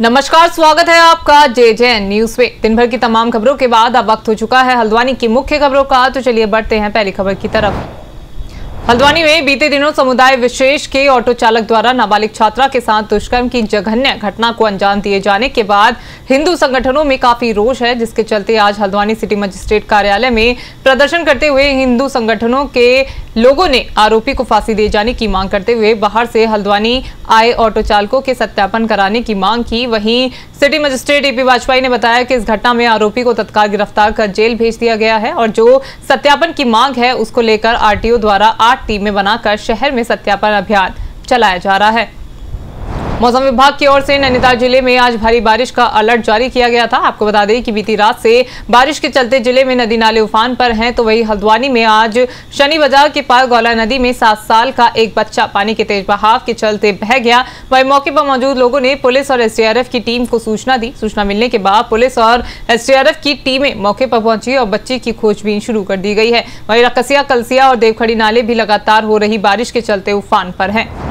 नमस्कार, स्वागत है आपका जे जे न्यूज़ पे। दिन भर की तमाम खबरों के बाद अब वक्त हो चुका है हल्द्वानी की मुख्य खबरों का तो चलिए बढ़ते हैं पहली खबर की तरफ़। हल्द्वानी में बीते दिनों समुदाय विशेष के ऑटो चालक द्वारा नाबालिग छात्रा के साथ दुष्कर्म की जघन्य घटना को अंजाम दिए जाने के बाद हिंदू संगठनों में काफ़ी रोष है, जिसके चलते आज हल्द्वानी सिटी मजिस्ट्रेट कार्यालय में प्रदर्शन करते हुए हिंदू संगठनों के लोगों ने आरोपी को फांसी दिए जाने की मांग करते हुए बाहर से हल्द्वानी आए ऑटो चालकों के सत्यापन कराने की मांग की। वहीं सिटी मजिस्ट्रेट एपी वाजपेयी ने बताया कि इस घटना में आरोपी को तत्काल गिरफ़्तार कर जेल भेज दिया गया है और जो सत्यापन की मांग है, उसको लेकर आरटीओ द्वारा आठ टीमें बनाकर शहर में सत्यापन अभियान चलाया जा रहा है। मौसम विभाग की ओर से नैनीताल ज़िले में आज भारी बारिश का अलर्ट जारी किया गया था। आपको बता दें कि बीती रात से बारिश के चलते ज़िले में नदी नाले उफान पर हैं तो वही हल्द्वानी में आज शनि बाज़ार के पास गौला नदी में सात साल का एक बच्चा पानी के तेज बहाव के चलते बह गया। वही मौके पर मौजूद लोगों ने पुलिस और एसडीआरएफ की टीम को सूचना दी। सूचना मिलने के बाद पुलिस और एसडीआरएफ की टीमें मौके पर पहुँची और बच्चे की खोजबीन शुरू कर दी गई है। वही रकसिया, कलसिया और देवखड़ी नाले भी लगातार हो रही बारिश के चलते उफान पर हैं।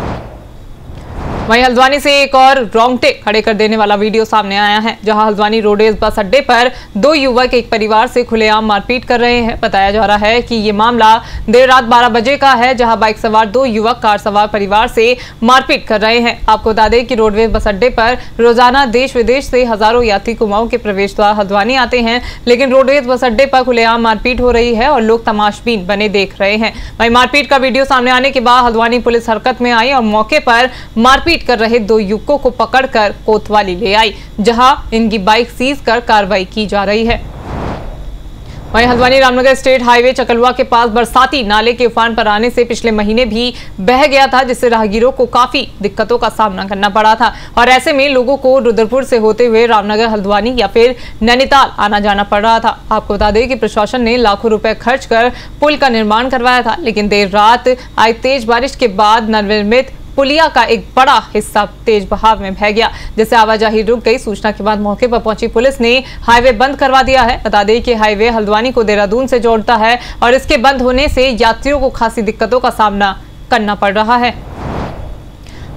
वहीं हल्द्वानी से एक और रोंगटे खड़े कर देने वाला वीडियो सामने आया है, जहाँ हल्द्वानी रोडेज बस अड्डे पर दो युवक एक परिवार से खुलेआम मारपीट कर रहे हैं। बताया जा रहा है कि ये मामला देर रात 12 बजे का है, जहाँ बाइक सवार दो युवक, कार सवार परिवार से मारपीट कर रहे हैं। आपको बता दें कि रोडवेज़ बस अड्डे पर रोज़ाना देश विदेश से हज़ारों यात्री कुमाऊं के प्रवेश द्वार हल्द्वानी आते हैं, लेकिन रोडवेज़ बस अड्डे पर खुलेआम मारपीट हो रही है और लोग तमाशबीन बने देख रहे हैं। वही मारपीट का वीडियो सामने आने के बाद हल्द्वानी पुलिस हरकत में आई और मौके पर मारपीट मारपीट कर रहे दो युवकों को पकड़कर कोतवाली ले आई, जहाँ इनकी बाइक सीज कर कार्रवाई की जा रही है। वहीं हल्द्वानी रामनगर स्टेट हाईवे चकलुआ के पास बरसाती नाले के उफान पर आने से पिछले महीने भी बह गया था, जिससे राहगीरों को काफ़ी दिक्कतों का सामना करना पड़ा था। और ऐसे में लोगों को रुद्रपुर से होते हुए रामनगर, हल्द्वानी या फिर नैनीताल आना जाना पड़ रहा था। आपको बता दें कि प्रशासन ने लाखों रुपए खर्च कर पुल का निर्माण करवाया था, लेकिन देर रात आई तेज बारिश के बाद नवनिर्मित पुलिया का एक बड़ा हिस्सा तेज बहाव में बह गया, जिससे आवाजाही रुक गई। सूचना के बाद मौके पर पहुँची पुलिस ने हाईवे बंद करवा दिया है। बता दें कि हाईवे हल्द्वानी को देहरादून से जोड़ता है और इसके बंद होने से यात्रियों को खासी दिक्कतों का सामना करना पड़ रहा है।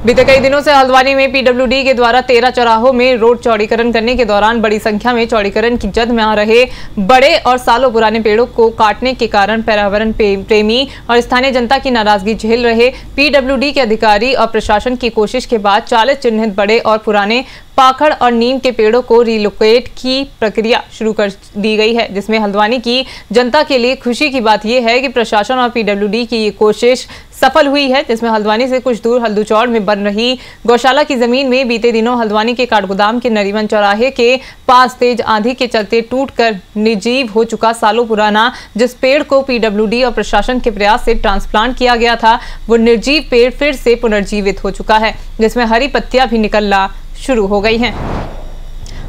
बीते कई दिनों से हल्द्वानी में पीडब्ल्यूडी के द्वारा तेरह चौराहों में रोड चौड़ीकरण करने के दौरान बड़ी संख्या में चौड़ीकरण की जद में आ रहे बड़े और सालों पुराने पेड़ों को काटने के कारण पर्यावरण प्रेमी और स्थानीय जनता की नाराज़गी झेल रहे पीडब्ल्यूडी के अधिकारी और प्रशासन की कोशिश के बाद चालीस चिन्हित बड़े और पुराने पाखड़ और नीम के पेड़ों को रिलोकेट की प्रक्रिया शुरू कर दी गई है, जिसमें हल्द्वानी की जनता के लिए खुशी की बात यह है कि प्रशासन और पीडब्ल्यूडी की ये कोशिश सफल हुई है, जिसमें हल्द्वानी से कुछ दूर हल्दूचौड़ में बन रही गौशाला की ज़मीन में बीते दिनों हल्द्वानी के काठगोदाम के नरीमन चौराहे के पास तेज आंधी के चलते टूटकर निर्जीव हो चुका सालों पुराना, जिस पेड़ को पीडब्ल्यूडी और प्रशासन के प्रयास से ट्रांसप्लांट किया गया था, वो निर्जीव पेड़ फिर से पुनर्जीवित हो चुका है, जिसमें हरी पत्तियाँ भी निकलना शुरू हो गई हैं।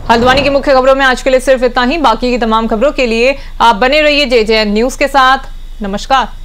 हल्द्वानी की मुख्य खबरों में आज के लिए सिर्फ़ इतना ही, बाकी की तमाम खबरों के लिए आप बने रहिए जे जे न्यूज़ के साथ। नमस्कार।